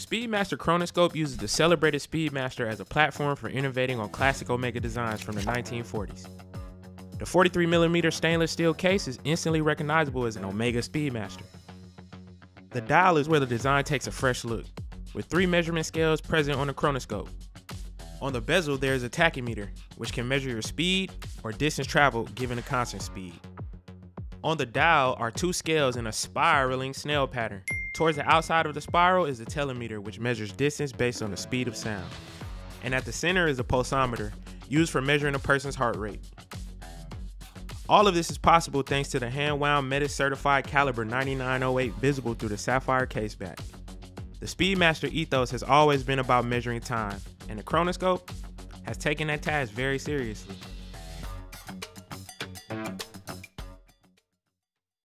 Speedmaster Chronoscope uses the celebrated Speedmaster as a platform for innovating on classic Omega designs from the 1940s. The 43mm stainless steel case is instantly recognizable as an Omega Speedmaster. The dial is where the design takes a fresh look, with three measurement scales present on the chronoscope. On the bezel, there is a tachymeter, which can measure your speed or distance traveled given a constant speed. On the dial are two scales in a spiraling snail pattern. Towards the outside of the spiral is the telemeter, which measures distance based on the speed of sound. And at the center is a pulsometer, used for measuring a person's heart rate. All of this is possible thanks to the hand-wound METAS certified caliber 9908 visible through the sapphire caseback. The Speedmaster ethos has always been about measuring time, and the Chronoscope has taken that task very seriously.